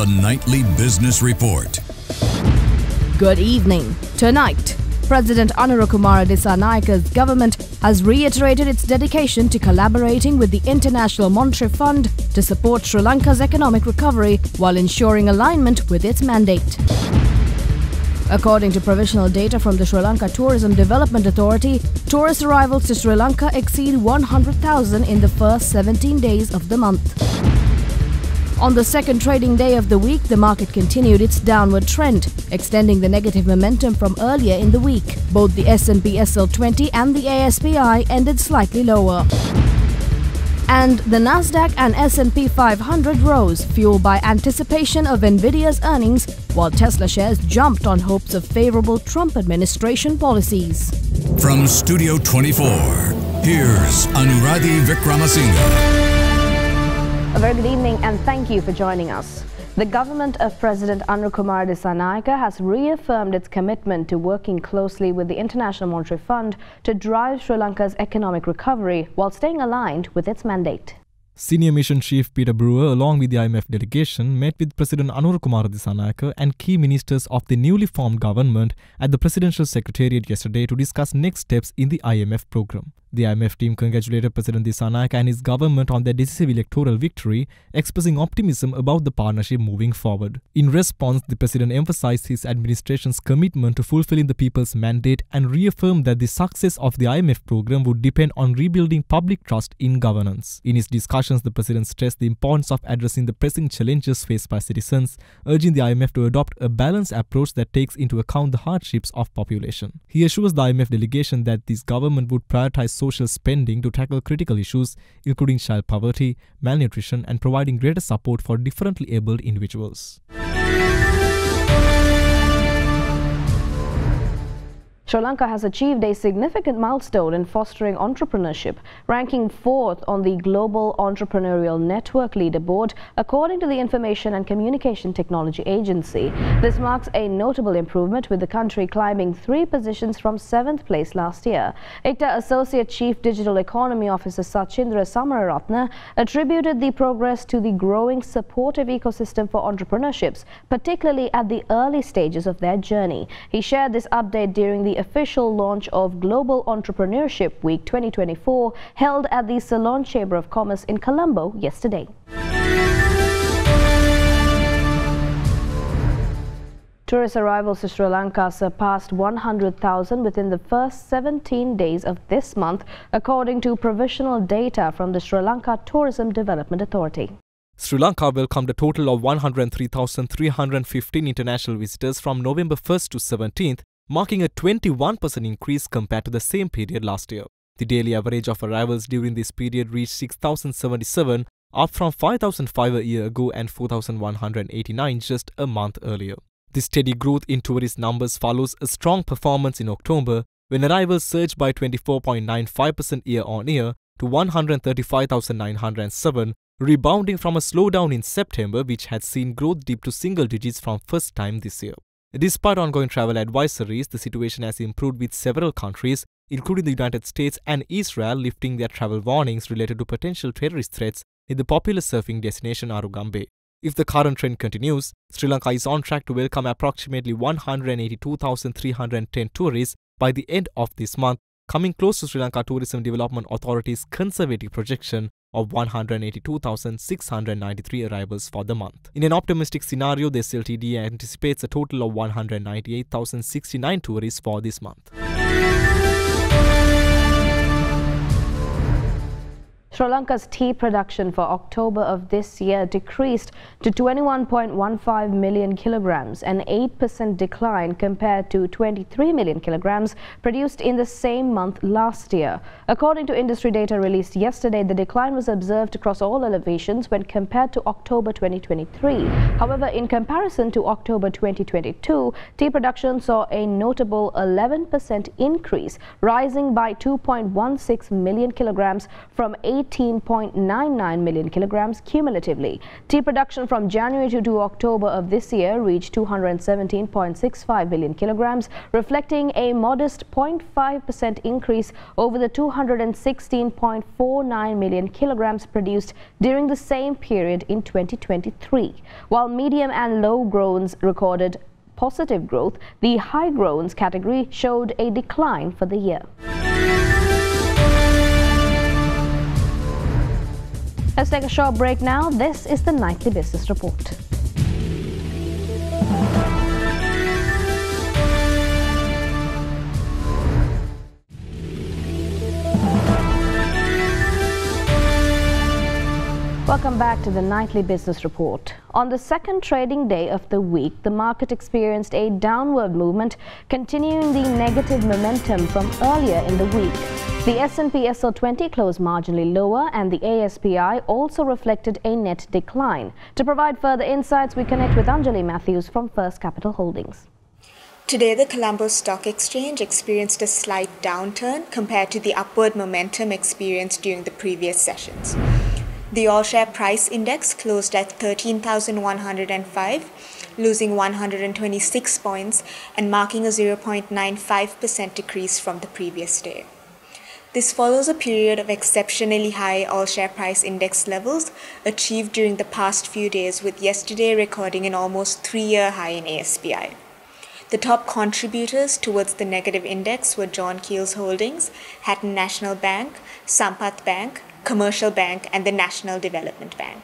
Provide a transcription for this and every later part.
The Nightly Business Report. Good evening. Tonight, President Anura Kumara Dissanayake's government has reiterated its dedication to collaborating with the International Monetary Fund to support Sri Lanka's economic recovery while ensuring alignment with its mandate. According to provisional data from the Sri Lanka Tourism Development Authority, tourist arrivals to Sri Lanka exceed 100,000 in the first 17 days of the month. On the second trading day of the week, the market continued its downward trend, extending the negative momentum from earlier in the week. Both the S&P SL20 and the ASPI ended slightly lower. And the Nasdaq and S&P 500 rose, fueled by anticipation of Nvidia's earnings, while Tesla shares jumped on hopes of favorable Trump administration policies. From Studio 24, here's Anuradhi Vikramasinghe. A very good evening and thank you for joining us. The government of President Anura Kumara Dissanayake has reaffirmed its commitment to working closely with the International Monetary Fund to drive Sri Lanka's economic recovery while staying aligned with its mandate. Senior Mission Chief Peter Breuer, along with the IMF delegation, met with President Anura Kumara Dissanayake and key ministers of the newly formed government at the Presidential Secretariat yesterday to discuss next steps in the IMF program. The IMF team congratulated President Dissanayake and his government on their decisive electoral victory, expressing optimism about the partnership moving forward. In response, the president emphasized his administration's commitment to fulfilling the people's mandate and reaffirmed that the success of the IMF program would depend on rebuilding public trust in governance. In his discussions, the president stressed the importance of addressing the pressing challenges faced by citizens, urging the IMF to adopt a balanced approach that takes into account the hardships of population. He assures the IMF delegation that this government would prioritize social spending to tackle critical issues, including child poverty, malnutrition, and providing greater support for differently abled individuals. Sri Lanka has achieved a significant milestone in fostering entrepreneurship, ranking fourth on the Global Entrepreneurial Network leaderboard, according to the Information and Communication Technology Agency. This marks a notable improvement, with the country climbing three positions from seventh place last year. ICTA Associate Chief Digital Economy Officer Sachindra Samararatna attributed the progress to the growing supportive ecosystem for entrepreneurships, particularly at the early stages of their journey. He shared this update during the official launch of Global Entrepreneurship Week 2024 held at the Ceylon Chamber of Commerce in Colombo yesterday. Tourist arrivals to Sri Lanka surpassed 100,000 within the first 17 days of this month, according to provisional data from the Sri Lanka Tourism Development Authority. Sri Lanka welcomed a total of 103,315 international visitors from November 1st to 17th, marking a 21% increase compared to the same period last year. The daily average of arrivals during this period reached 6,077, up from 5,005 a year ago and 4,189 just a month earlier. This steady growth in tourist numbers follows a strong performance in October, when arrivals surged by 24.95% year on year to 135,907, rebounding from a slowdown in September which had seen growth dip to single digits from first time this year. Despite ongoing travel advisories, the situation has improved with several countries, including the United States and Israel, lifting their travel warnings related to potential terrorist threats in the popular surfing destination Arugam Bay. If the current trend continues, Sri Lanka is on track to welcome approximately 182,310 tourists by the end of this month, coming close to Sri Lanka Tourism Development Authority's conservative projection of 182,693 arrivals for the month. In an optimistic scenario, the SLTD anticipates a total of 198,069 tourists for this month. Sri Lanka's tea production for October of this year decreased to 21.15 million kilograms, an 8% decline compared to 23 million kilograms produced in the same month last year. According to industry data released yesterday, the decline was observed across all elevations when compared to October 2023. However, in comparison to October 2022, tea production saw a notable 11% increase, rising by 2.16 million kilograms from 8 18.99 million kilograms cumulatively. Tea production from January to, to October of this year reached 217.65 million kilograms, reflecting a modest 0.5% increase over the 216.49 million kilograms produced during the same period in 2023. While medium and low groans recorded positive growth, the high groans category showed a decline for the year. Let's take a short break now. This is the Nightly Business Report. Welcome back to the Nightly Business Report. On the second trading day of the week, the market experienced a downward movement, continuing the negative momentum from earlier in the week. The S&P SL20 closed marginally lower and the ASPI also reflected a net decline. To provide further insights, we connect with Anjali Matthews from First Capital Holdings. Today, the Colombo Stock Exchange experienced a slight downturn compared to the upward momentum experienced during the previous sessions. The all share price index closed at 13,105, losing 126 points and marking a 0.95% decrease from the previous day. This follows a period of exceptionally high all share price index levels achieved during the past few days, with yesterday recording an almost three year high in ASPI. The top contributors towards the negative index were John Keells Holdings, Hatton National Bank, Sampath Bank, Commercial Bank and the National Development Bank.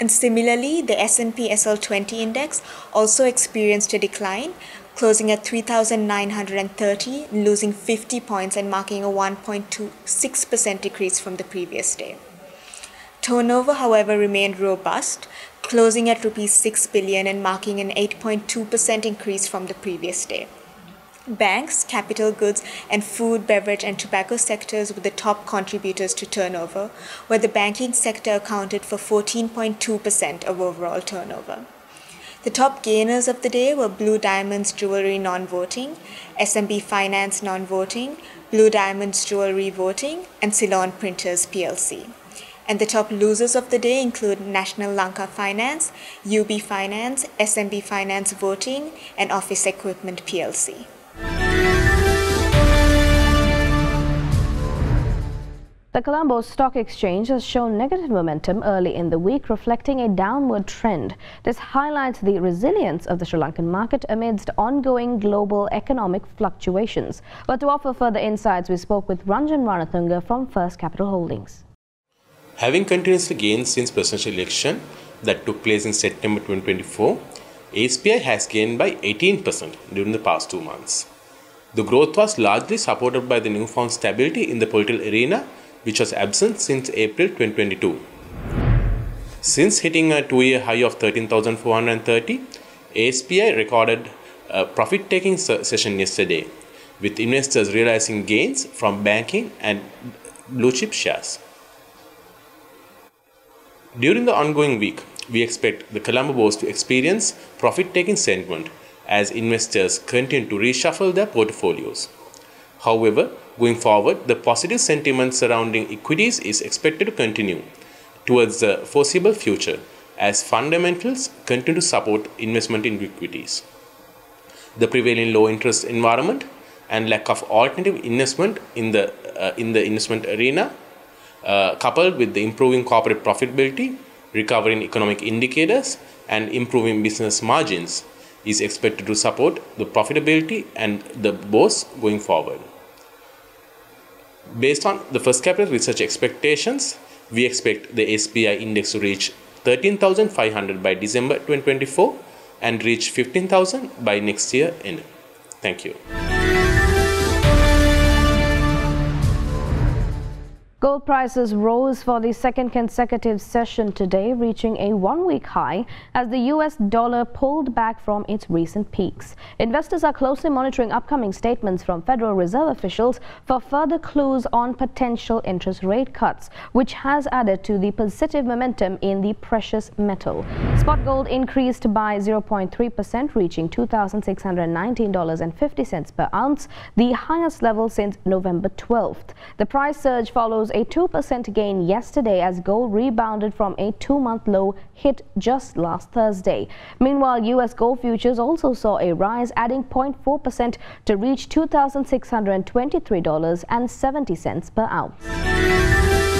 And similarly, the S&P SL20 index also experienced a decline, closing at 3,930, losing 50 points and marking a 1.26% decrease from the previous day. Turnover, however, remained robust, closing at rupees 6 billion and marking an 8.2% increase from the previous day. Banks, capital goods, and food, beverage, and tobacco sectors were the top contributors to turnover, where the banking sector accounted for 14.2% of overall turnover. The top gainers of the day were Blue Diamonds Jewelry non voting, SMB Finance non voting, Blue Diamonds Jewelry voting, and Ceylon Printers PLC. And the top losers of the day include National Lanka Finance, UB Finance, SMB Finance Voting, and Office Equipment PLC. The Colombo Stock Exchange has shown negative momentum early in the week, reflecting a downward trend. This highlights the resilience of the Sri Lankan market amidst ongoing global economic fluctuations. But to offer further insights, we spoke with Ranjan Ranatunga from First Capital Holdings. Having continuously gained since presidential election that took place in September 2024, ASPI has gained by 18% during the past two months. The growth was largely supported by the newfound stability in the political arena which was absent since April 2022. Since hitting a two year high of 13,430, ASPI recorded a profit taking session yesterday, with investors realizing gains from banking and blue chip shares. During the ongoing week, we expect the Colombo Bourse to experience profit taking sentiment as investors continue to reshuffle their portfolios. However, Going forward, the positive sentiment surrounding equities is expected to continue towards the foreseeable future as fundamentals continue to support investment in equities. The prevailing low interest environment and lack of alternative investment in the uh, in the investment arena uh, coupled with the improving corporate profitability, recovering economic indicators and improving business margins is expected to support the profitability and the bourse going forward. Based on the first capital research expectations, we expect the SPI index to reach 13,500 by December 2024 and reach 15,000 by next year end. Thank you. Gold prices rose for the second consecutive session today, reaching a one-week high as the U.S. dollar pulled back from its recent peaks. Investors are closely monitoring upcoming statements from Federal Reserve officials for further clues on potential interest rate cuts, which has added to the positive momentum in the precious metal. Spot gold increased by 0.3%, reaching $2,619.50 per ounce, the highest level since November 12th. The price surge follows a 2% gain yesterday as gold rebounded from a two-month low hit just last Thursday. Meanwhile, U.S. gold futures also saw a rise, adding 0.4% to reach $2,623.70 per ounce.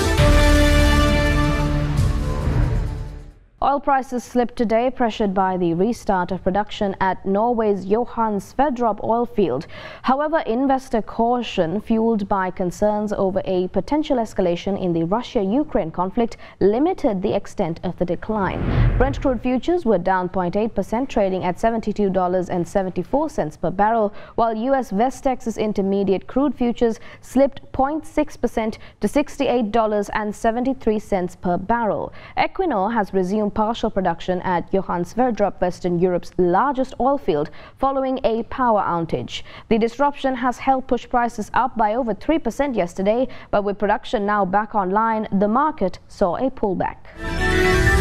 Oil prices slipped today, pressured by the restart of production at Norway's Johan Sverdrup oil field. However, investor caution, fueled by concerns over a potential escalation in the Russia-Ukraine conflict, limited the extent of the decline. Brent crude futures were down 0.8%, trading at $72.74 per barrel, while U.S. West Texas Intermediate crude futures slipped 0.6% to $68.73 per barrel. Equinor has resumed partial production at Johan Sverdrup, Western Europe's largest oil field, following a power outage. The disruption has helped push prices up by over 3% yesterday, but with production now back online, the market saw a pullback.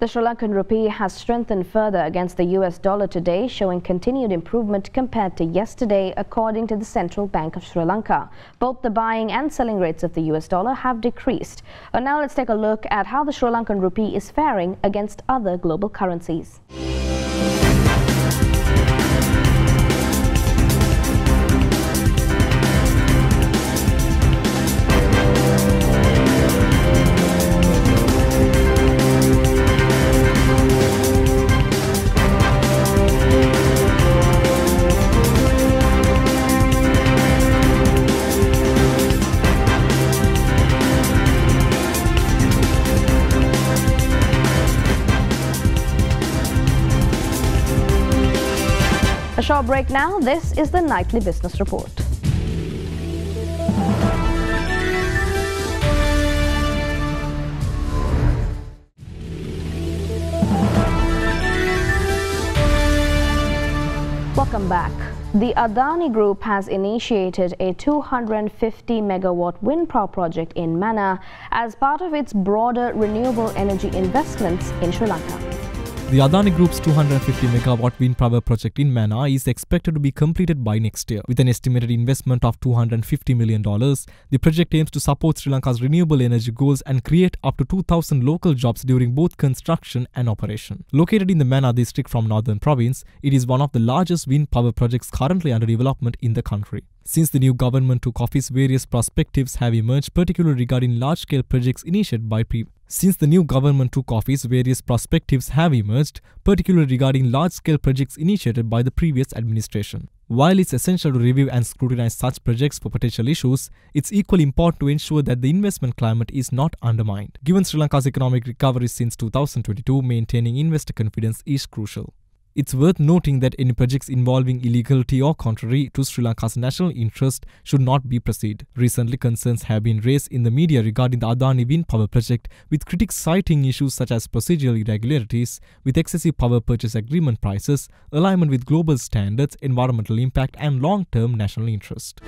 The Sri Lankan rupee has strengthened further against the US dollar today, showing continued improvement compared to yesterday, according to the Central Bank of Sri Lanka. Both the buying and selling rates of the US dollar have decreased. And now let's take a look at how the Sri Lankan rupee is faring against other global currencies. Short break now. This is the Nightly Business Report. Welcome back. The Adani Group has initiated a 250 megawatt wind power project in Mannar as part of its broader renewable energy investments in Sri Lanka. The Adani Group's 250 megawatt wind power project in Mannar is expected to be completed by next year. With an estimated investment of $250 million, the project aims to support Sri Lanka's renewable energy goals and create up to 2,000 local jobs during both construction and operation. Located in the Mannar district from Northern Province, it is one of the largest wind power projects currently under development in the country. Since the new government took office, various perspectives have emerged, particularly regarding large-scale projects initiated by pre since the new government took office, various perspectives have emerged, particularly regarding large-scale projects initiated by the previous administration. While it's essential to review and scrutinize such projects for potential issues, it's equally important to ensure that the investment climate is not undermined. Given Sri Lanka's economic recovery since 2022, maintaining investor confidence is crucial. It's worth noting that any projects involving illegality or contrary to Sri Lanka's national interest should not be proceed. Recently, concerns have been raised in the media regarding the Adani wind power project, with critics citing issues such as procedural irregularities with excessive power purchase agreement prices, alignment with global standards, environmental impact, and long-term national interest.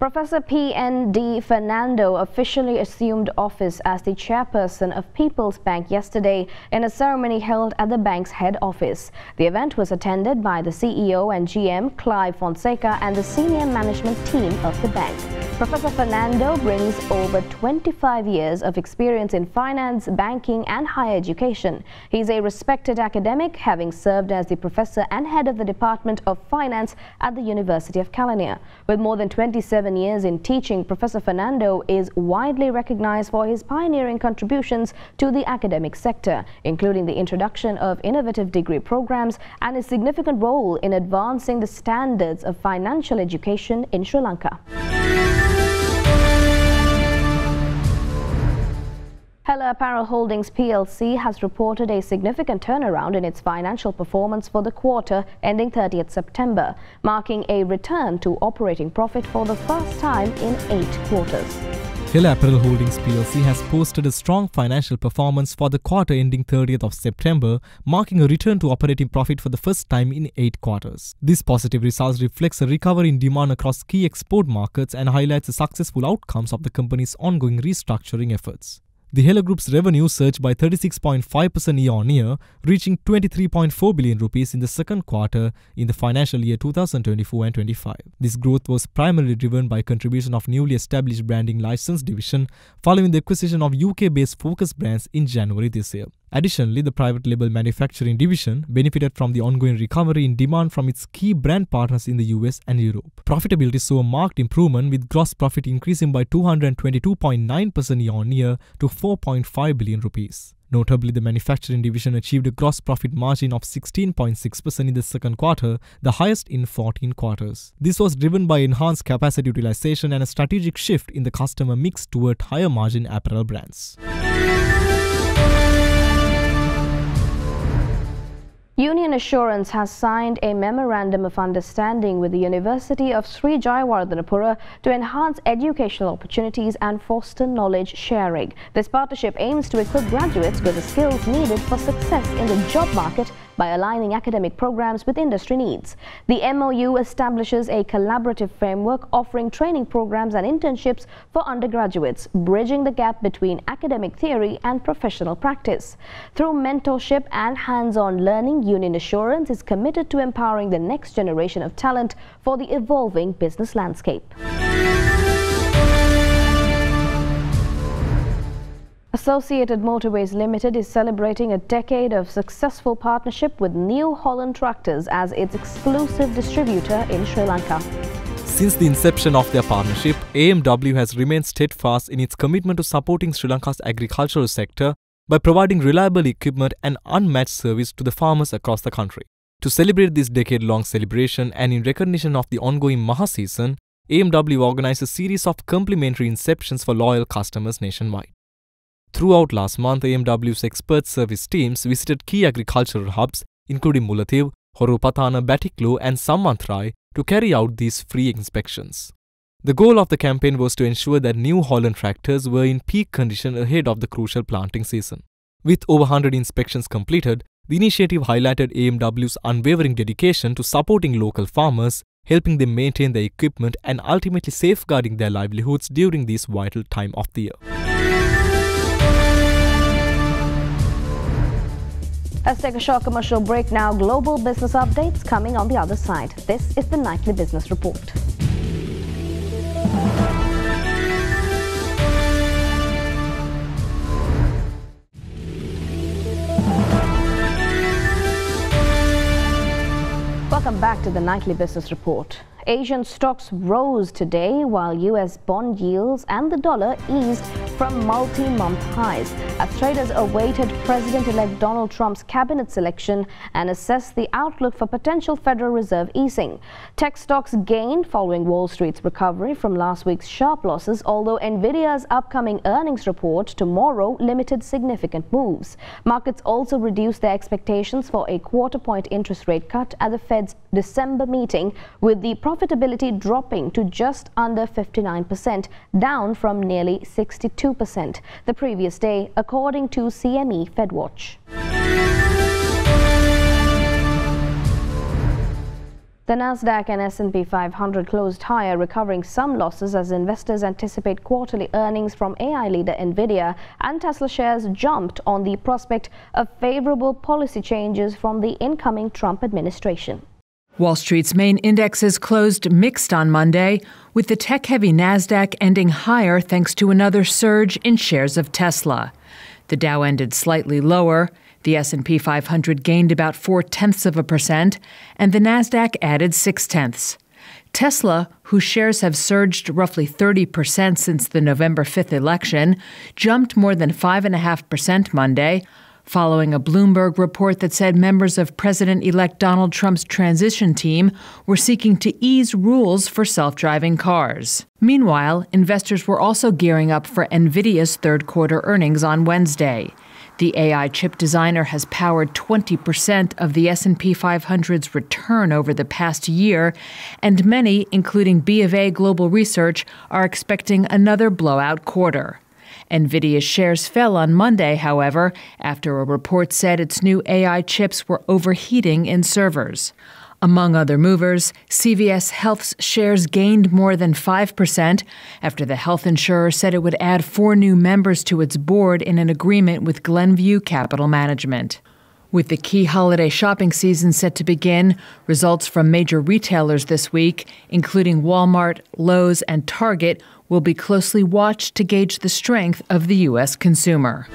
Professor P.N.D. Fernando officially assumed office as the chairperson of People's Bank yesterday in a ceremony held at the bank's head office. The event was attended by the CEO and GM, Clive Fonseka, and the senior management team of the bank. Professor Fernando brings over 25 years of experience in finance, banking and higher education. He is a respected academic, having served as the professor and head of the Department of Finance at the University of Kelaniya. With more than 27 years in teaching, Professor Fernando is widely recognized for his pioneering contributions to the academic sector, including the introduction of innovative degree programs and his significant role in advancing the standards of financial education in Sri Lanka. Hela Apparel Holdings plc has reported a significant turnaround in its financial performance for the quarter ending 30th September, marking a return to operating profit for the first time in eight quarters. Hela Apparel Holdings plc has posted a strong financial performance for the quarter ending 30th of September, marking a return to operating profit for the first time in 8 quarters. This positive result reflects a recovery in demand across key export markets and highlights the successful outcomes of the company's ongoing restructuring efforts. The Hela Group's revenue surged by 36.5% year on year, reaching 23.4 billion rupees in the second quarter in the financial year 2024 and 25. This growth was primarily driven by contribution of newly established branding license division following the acquisition of UK-based Focus Brands in January this year. Additionally, the private label manufacturing division benefited from the ongoing recovery in demand from its key brand partners in the US and Europe. Profitability saw a marked improvement with gross profit increasing by 222.9% year on year to 4.5 billion rupees. Notably, the manufacturing division achieved a gross profit margin of 16.6% in the second quarter, the highest in 14 quarters. This was driven by enhanced capacity utilization and a strategic shift in the customer mix toward higher margin apparel brands. Union Assurance has signed a memorandum of understanding with the University of Sri Jayewardenepura to enhance educational opportunities and foster knowledge sharing. This partnership aims to equip graduates with the skills needed for success in the job market by aligning academic programs with industry needs. The MOU establishes a collaborative framework offering training programs and internships for undergraduates, bridging the gap between academic theory and professional practice. Through mentorship and hands-on learning, Union Assurance is committed to empowering the next generation of talent for the evolving business landscape. Associated Motorways Limited is celebrating a decade of successful partnership with New Holland Tractors as its exclusive distributor in Sri Lanka. Since the inception of their partnership, AMW has remained steadfast in its commitment to supporting Sri Lanka's agricultural sector by providing reliable equipment and unmatched service to the farmers across the country. To celebrate this decade-long celebration and in recognition of the ongoing Maha season, AMW organized a series of complimentary inceptions for loyal customers nationwide. Throughout last month, AMW's expert service teams visited key agricultural hubs including Mullaitivu, Horowpothana, Batticaloa and Sammanthurai to carry out these free inspections. The goal of the campaign was to ensure that New Holland tractors were in peak condition ahead of the crucial planting season. With over 100 inspections completed, the initiative highlighted AMW's unwavering dedication to supporting local farmers, helping them maintain their equipment and ultimately safeguarding their livelihoods during this vital time of the year. Let's take a short commercial break now. Global business updates coming on the other side. This is the Nightly Business Report. Welcome back to the Nightly Business Report. Asian stocks rose today while U.S. bond yields and the dollar eased from multi-month highs as traders awaited President-elect Donald Trump's cabinet selection and assessed the outlook for potential Federal Reserve easing. Tech stocks gained following Wall Street's recovery from last week's sharp losses, although Nvidia's upcoming earnings report tomorrow limited significant moves. Markets also reduced their expectations for a quarter-point interest rate cut at the Fed's December meeting, with the profitability dropping to just under 59%, down from nearly 62% the previous day, according to CME FedWatch. The Nasdaq and S&P 500 closed higher, recovering some losses as investors anticipate quarterly earnings from AI leader Nvidia and Tesla shares jumped on the prospect of favorable policy changes from the incoming Trump administration. Wall Street's main indexes closed mixed on Monday, with the tech-heavy Nasdaq ending higher thanks to another surge in shares of Tesla. The Dow ended slightly lower, the S&P 500 gained about four-tenths of a percent, and the Nasdaq added six-tenths. Tesla, whose shares have surged roughly 30% since the November 5th election, jumped more than 5.5% Monday, following a Bloomberg report that said members of President elect Donald Trump's transition team were seeking to ease rules for self driving cars. Meanwhile, investors were also gearing up for NVIDIA's third quarter earnings on Wednesday. The AI chip designer has powered 20% of the S&P 500's return over the past year, and many, including B of A Global Research, are expecting another blowout quarter. Nvidia's shares fell on Monday, however, after a report said its new AI chips were overheating in servers. Among other movers, CVS Health's shares gained more than 5% after the health insurer said it would add four new members to its board in an agreement with Glenview Capital Management. With the key holiday shopping season set to begin, results from major retailers this week, including Walmart, Lowe's, and Target, will be closely watched to gauge the strength of the U.S. consumer.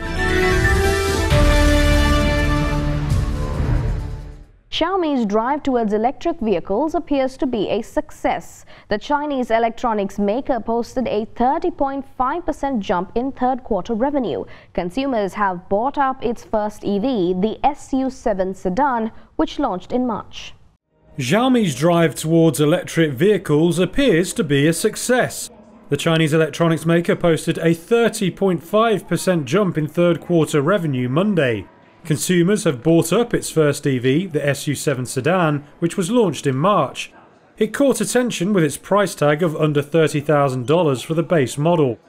Xiaomi's drive towards electric vehicles appears to be a success. The Chinese electronics maker posted a 30.5% jump in third quarter revenue. Consumers have bought up its first EV, the SU7 sedan, which launched in March. Xiaomi's drive towards electric vehicles appears to be a success. The Chinese electronics maker posted a 30.5% jump in third quarter revenue Monday. Consumers have bought up its first EV, the SU7 sedan, which was launched in March. It caught attention with its price tag of under $30,000 for the base model.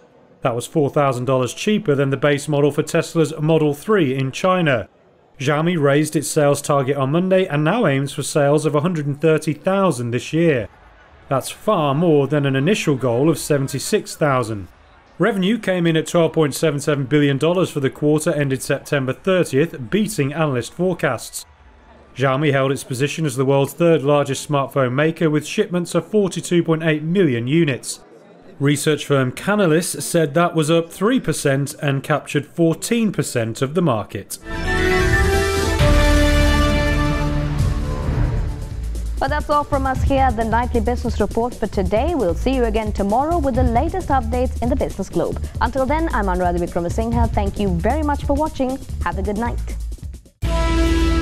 That was $4,000 cheaper than the base model for Tesla's Model 3 in China. Xiaomi raised its sales target on Monday and now aims for sales of 130,000 this year. That's far more than an initial goal of 76,000. Revenue came in at $12.77 billion for the quarter ended September 30th, beating analyst forecasts. Xiaomi held its position as the world's third largest smartphone maker with shipments of 42.8 million units. Research firm Canalys said that was up 3% and captured 14% of the market. But that's all from us here at the Nightly Business Report for today. We'll see you again tomorrow with the latest updates in the business globe. Until then, I'm Anuradhi Vikramasinghe. Thank you very much for watching. Have a good night.